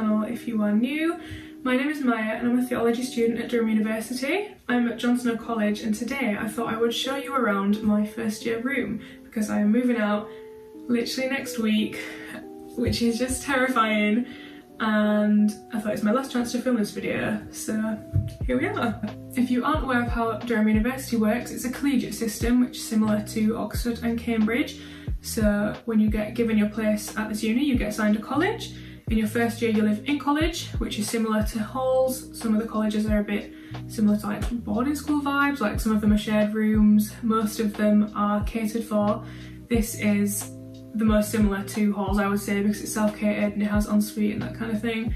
channel if you are new. My name is Maya and I'm a theology student at Durham University. I'm at John Snow College and today I thought I would show you around my first year room because I am moving out literally next week which is just terrifying and I thought it's my last chance to film this video so here we are. If you aren't aware of how Durham University works it's a collegiate system which is similar to Oxford and Cambridge so when you get given your place at this uni, you get assigned a college. In your first year, you live in college, which is similar to halls. Some of the colleges are a bit similar to like boarding school vibes, like some of them are shared rooms, most of them are catered for. This is the most similar to halls, I would say, because it's self-catered and it has ensuite and that kind of thing.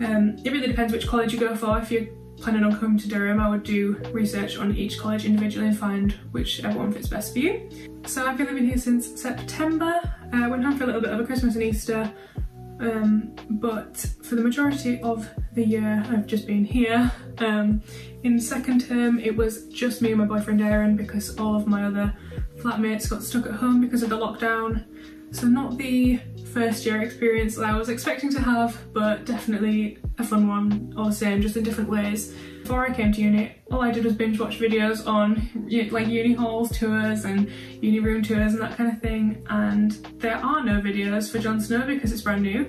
Um, it really depends which college you go for. If you're planning on coming to Durham, I would do research on each college individually and find whichever one fits best for you. So I've been living here since September. I went home for a little bit over Christmas and Easter, um, but for the majority of the year I've just been here. Um, in second term it was just me and my boyfriend Aaron because all of my other flatmates got stuck at home because of the lockdown. So not the first year experience that I was expecting to have, but definitely a fun one all the same, just in different ways. Before I came to uni, all I did was binge watch videos on like uni halls tours and uni room tours and that kind of thing. And there are no videos for John Snow because it's brand new.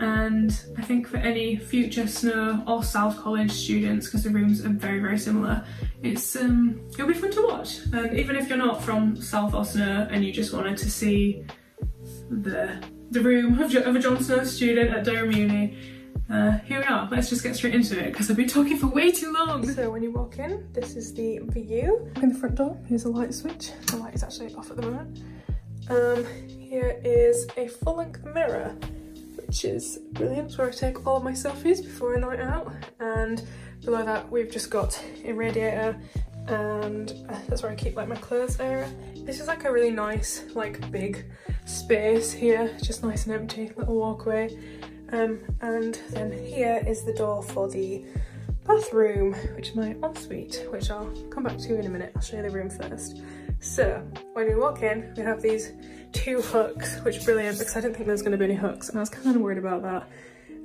And I think for any future Snow or South College students, because the rooms are very, very similar, it's um, it'll be fun to watch. And even if you're not from South or Snow and you just wanted to see the the room of, a John Snow student at Durham Uni. Uh, here we are, let's just get straight into it because I've been talking for way too long. So when you walk in, this is the view. In the front door, here's a light switch. The light is actually off at the moment. Um, here is a full-length mirror, which is brilliant. Where I take all my selfies before a night out. And below that, we've just got a radiator and uh, that's where I keep like my clothes area. This is like a really nice, like big space here, just nice and empty, little walkway. Um, and then here is the door for the bathroom, which is my ensuite, which I'll come back to in a minute. I'll show you the room first. So when we walk in, we have these two hooks, which brilliant because I didn't think there was going to be any hooks and I was kind of worried about that.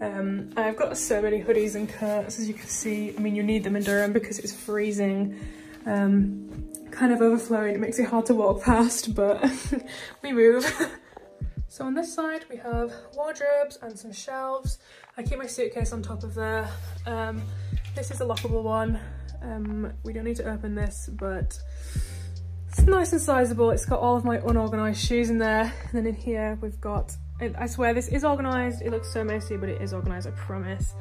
Um, I've got so many hoodies and coats as you can see. I mean, you need them in Durham because it's freezing um, kind of overflowing. It makes it hard to walk past, but we move. so on this side, we have wardrobes and some shelves. I keep my suitcase on top of there. Um, this is a lockable one. Um, we don't need to open this, but it's nice and sizable. It's got all of my unorganized shoes in there. And then in here, we've got, I swear this is organized. It looks so messy, but it is organized, I promise.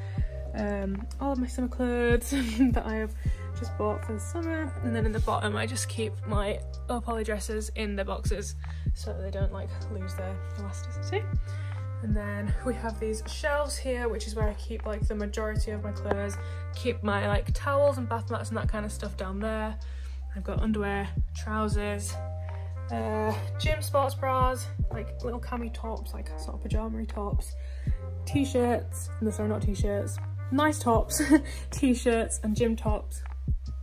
Um, all of my summer clothes that I have just bought for the summer. And then in the bottom, I just keep my low poly dresses in their boxes so they don't like lose their elasticity. And then we have these shelves here, which is where I keep like the majority of my clothes, keep my like towels and bath mats and that kind of stuff down there. I've got underwear, trousers, uh, gym sports bras, like little cami tops, like sort of pajama tops, t-shirts, no sorry not t-shirts, nice tops, t-shirts and gym tops,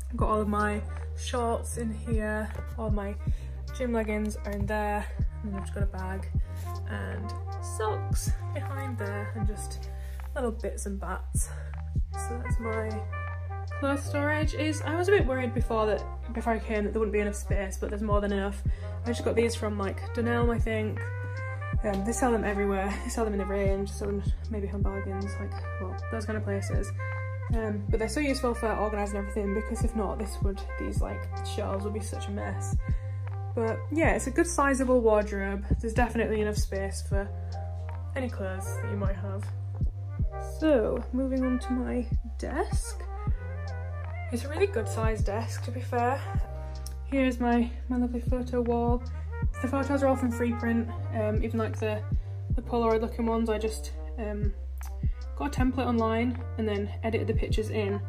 I've got all of my shorts in here, all my gym leggings are in there, and I've just got a bag and socks behind there and just little bits and bats. So that's my clothes storage. Is I was a bit worried before that before I came that there wouldn't be enough space but there's more than enough. I just got these from like Dunelm I think. Um, they sell them everywhere. They sell them in the range sell them maybe home bargains like well those kind of places um, but they're so useful for organising everything because if not this would these like shelves would be such a mess. But yeah it's a good sizable wardrobe. There's definitely enough space for any clothes that you might have. So moving on to my desk. It's a really good sized desk to be fair. Here's my my lovely photo wall. The photos are all from Freeprint. Um, even like the the polaroid looking ones i just um, got a template online and then edited the pictures in,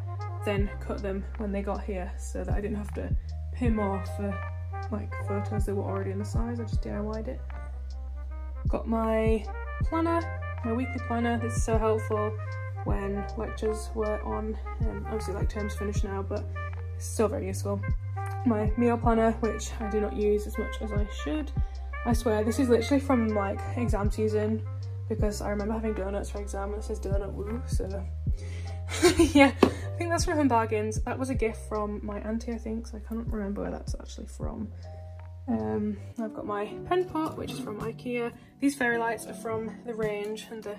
then cut them when they got here so that I didn't have to pay more for like photos that were already in the size, I just DIY'd it. Got my planner, my weekly planner, this is so helpful when lectures were on, um, obviously like terms finished now, but it's still very useful. My meal planner, which I do not use as much as I should. I swear, this is literally from like exam season because I remember having donuts for exam and it says donut woo, so yeah, I think that's from Home Bargains. That was a gift from my auntie, I think, so I can't remember where that's actually from. Um, I've got my pen pot, which is from Ikea. These fairy lights are from the range and the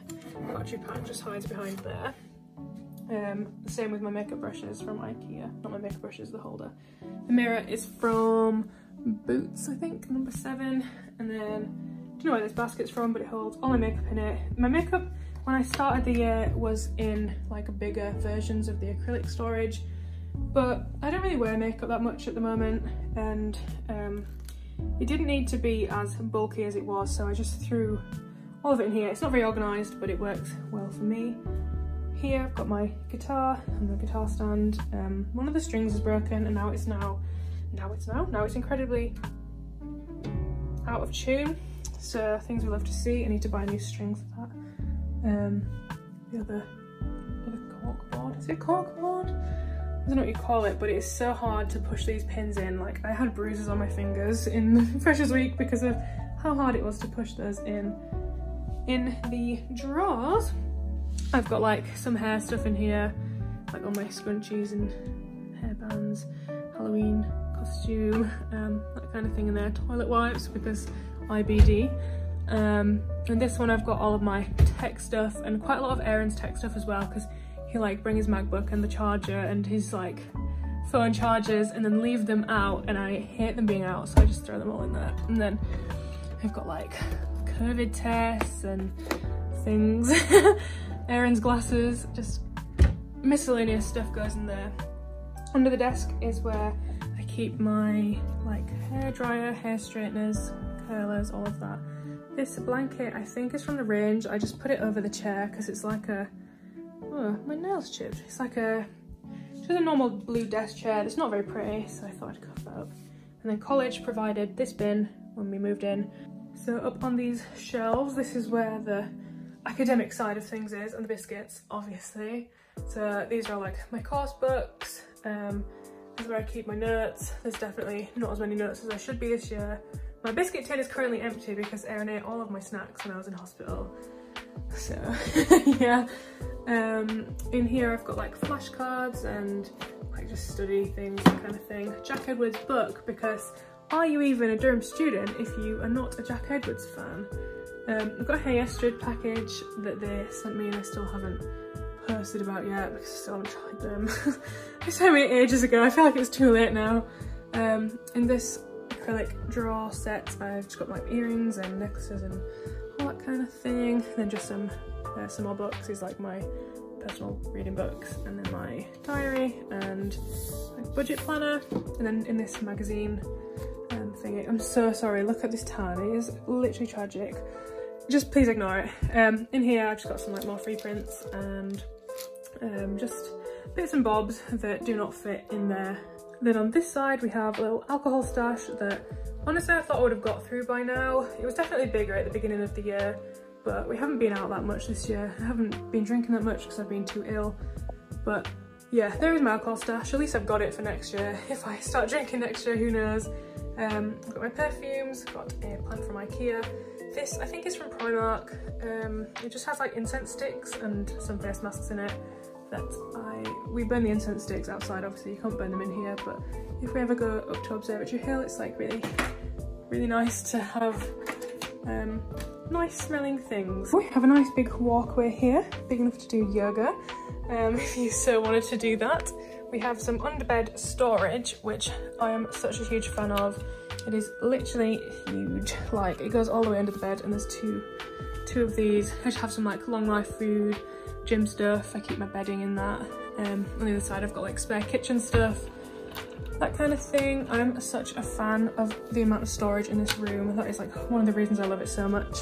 battery pack just hides behind there. Um, the same with my makeup brushes from Ikea. Not my makeup brushes, the holder. The mirror is from Boots, I think, number seven. And then, do you know where this basket's from, but it holds all my makeup in it. My makeup, when I started the year, was in like bigger versions of the acrylic storage. But I don't really wear makeup that much at the moment. And um, it didn't need to be as bulky as it was, so I just threw all of it in here. It's not very organised, but it works well for me. Here I've got my guitar and my guitar stand. Um, one of the strings is broken and now it's now, now it's now, now it's incredibly out of tune. So things we love to see. I need to buy a new string for that. Um, the other, other cork board, is it cork board? I don't know what you call it, but it's so hard to push these pins in. Like I had bruises on my fingers in Freshers Week because of how hard it was to push those in. In the drawers, I've got like some hair stuff in here, like all my scrunchies and hairbands, Halloween costume, um, that kind of thing in there, toilet wipes because IBD. Um, and this one I've got all of my tech stuff and quite a lot of Aaron's tech stuff as well because he like bring his MacBook and the charger and his like phone chargers and then leave them out and I hate them being out so I just throw them all in there. And then I've got like COVID tests and things. Aaron's glasses just miscellaneous stuff goes in there. Under the desk is where I keep my like hair dryer hair straighteners curlers all of that this blanket I think is from the range I just put it over the chair because it's like a Oh, my nails chipped. It's like a, just a normal blue desk chair. It's not very pretty, so I thought I'd cover that up. And then college provided this bin when we moved in. So up on these shelves, this is where the academic side of things is, and the biscuits, obviously. So these are like my course books. Um, this is where I keep my notes. There's definitely not as many notes as I should be this year. My biscuit tin is currently empty because Aaron ate all of my snacks when I was in hospital. So yeah, um, in here I've got like flashcards and like just study things, that kind of thing. Jack Edwards book because are you even a Durham student if you are not a Jack Edwards fan? Um, I've got a Hey Astrid package that they sent me and I still haven't posted about yet because I still haven't tried them. I sent me ages ago, I feel like it's too late now. Um, in this acrylic drawer sets. I've just got my earrings and necklaces and all that kind of thing. And then just some uh, some more books is like my personal reading books and then my diary and my budget planner and then in this magazine um, thingy. I'm so sorry, look at this tan, it is literally tragic. Just please ignore it. Um, in here I've just got some like more free prints and um, just bits and bobs that do not fit in there. Then on this side we have a little alcohol stash that honestly I thought I would have got through by now. It was definitely bigger at the beginning of the year but we haven't been out that much this year. I haven't been drinking that much because I've been too ill. But yeah, there is my alcohol stash. At least I've got it for next year. If I start drinking next year, who knows? Um, I've got my perfumes, got a plant from Ikea. This I think is from Primark. Um, it just has like incense sticks and some face masks in it that I, we burn the incense sticks outside, obviously you can't burn them in here, but if we ever go up to Observatory Hill, it's like really, really nice to have um, nice smelling things. We have a nice big walkway here, big enough to do yoga, um, if you so wanted to do that. We have some underbed storage, which I am such a huge fan of. It is literally huge. Like, it goes all the way under the bed and there's two, two of these. I just have some like long life food, gym stuff. I keep my bedding in that. Um, on the other side, I've got like spare kitchen stuff, that kind of thing. I'm such a fan of the amount of storage in this room. That is like one of the reasons I love it so much.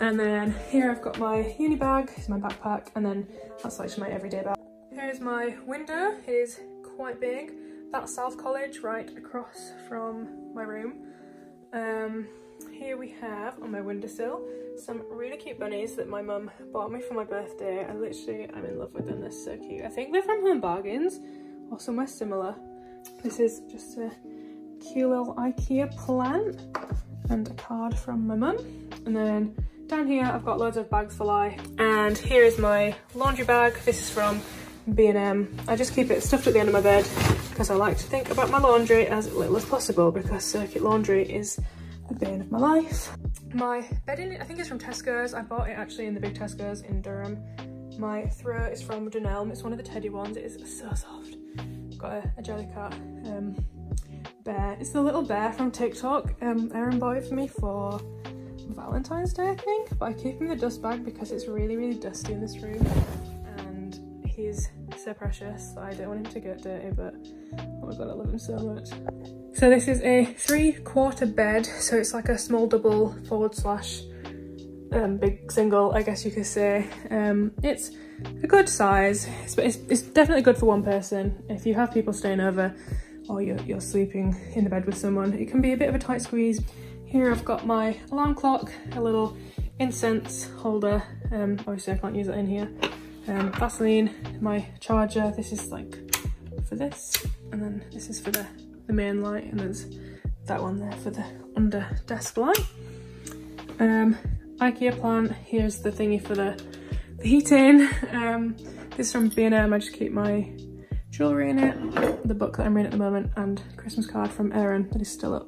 And then here I've got my uni bag, it's my backpack, and then that's like my everyday bag. Here's my window, it is quite big. That's South College right across from my room. Um, here we have on my windowsill some really cute bunnies that my mum bought me for my birthday. I literally, I'm in love with them, they're so cute. I think they're from Home Bargains or somewhere similar. This is just a cute little Ikea plant and a card from my mum. And then down here I've got loads of bags for lie and here is my laundry bag. This is from B&M. I just keep it stuffed at the end of my bed because I like to think about my laundry as little as possible because circuit laundry is the bane of my life. My bedding, I think it's from Tesco's. I bought it actually in the big Tesco's in Durham. My throw is from Dunelm. It's one of the teddy ones. It is so soft. Got a, a Jellycat um, bear. It's the little bear from TikTok. Um, Aaron bought it for me for Valentine's Day, I think. But I keep him in the dust bag because it's really, really dusty in this room. And he's so precious. I don't want him to get dirty, but oh my god, I love him so much. So this is a three quarter bed. So it's like a small double forward slash um, big single, I guess you could say. Um, it's a good size, it's, it's, it's, definitely good for one person. If you have people staying over or you're, you're sleeping in the bed with someone, it can be a bit of a tight squeeze. Here I've got my alarm clock, a little incense holder, um, obviously I can't use it in here. Um, Vaseline, my charger, this is like for this, and then this is for the, the main light, and there's that one there for the under desk light. Um, Ikea plant. Here's the thingy for the, the heating. Um, this is from B&M. I just keep my jewellery in it, the book that I'm reading at the moment, and Christmas card from Aaron that is still up.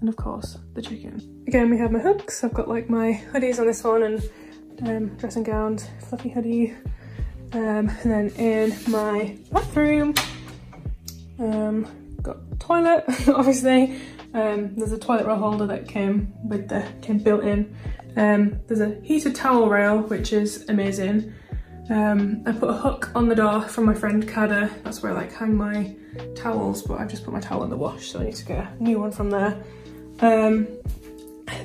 And of course, the chicken. Again, we have my hooks. I've got like my hoodies on this one and um, dressing gowns, fluffy hoodie. Um, and then in my bathroom, um, toilet, obviously. Um, there's a toilet roll holder that came with the came built in um, there's a heated towel rail, which is amazing. Um, I put a hook on the door from my friend Kada. That's where I like hang my towels, but I've just put my towel in the wash, so I need to get a new one from there. Um,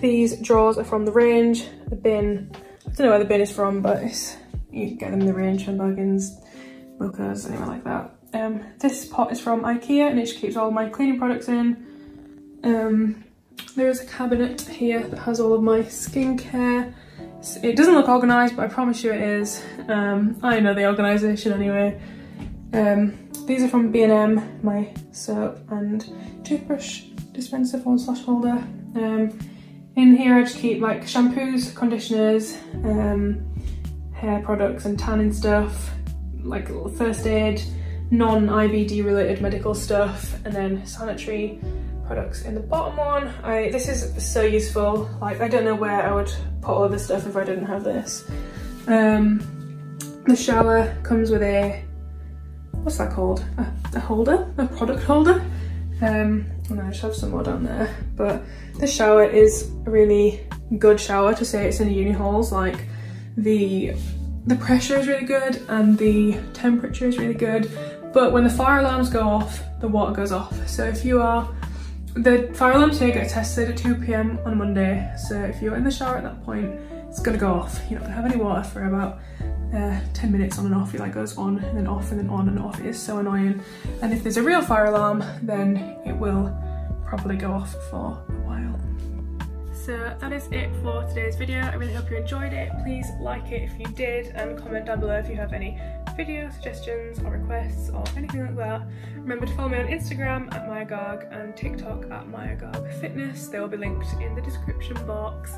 these drawers are from the range. The bin, I don't know where the bin is from, but you get them in the range from Buggins, Booker's, anywhere like that. Um, this pot is from Ikea and it just keeps all my cleaning products in. Um, there is a cabinet here that has all of my skincare. It doesn't look organised, but I promise you it is. Um, I know the organisation anyway. Um, these are from B&M, my soap and toothbrush dispenser form slash holder. Um, in here I just keep like shampoos, conditioners, um, hair products and tanning stuff, like first aid, non-IBD related medical stuff, and then sanitary products in the bottom one. I This is so useful. Like, I don't know where I would put all this stuff if I didn't have this. Um, the shower comes with a, what's that called? A, a holder, a product holder. Um, and I just have some more down there. But the shower is a really good shower to say it's in a uni halls. Like the the pressure is really good and the temperature is really good. But when the fire alarms go off, the water goes off. So if you are the fire alarms here get tested at 2pm on Monday, so if you're in the shower at that point, it's gonna go off. You're not gonna have any water for about uh, 10 minutes on and off. It like goes on and then off and then on and off. It is so annoying. And if there's a real fire alarm, then it will probably go off for a while. So that is it for today's video. I really hope you enjoyed it. Please like it if you did and comment down below if you have any video suggestions or requests or anything like that. Remember to follow me on Instagram at MayaGarg and TikTok at MayaGarg Fitness. They will be linked in the description box.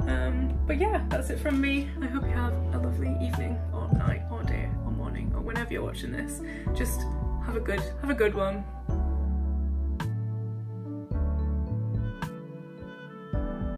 Um, but yeah, that's it from me. I hope you have a lovely evening or night or day or morning or whenever you're watching this. Just have a good, have a good one.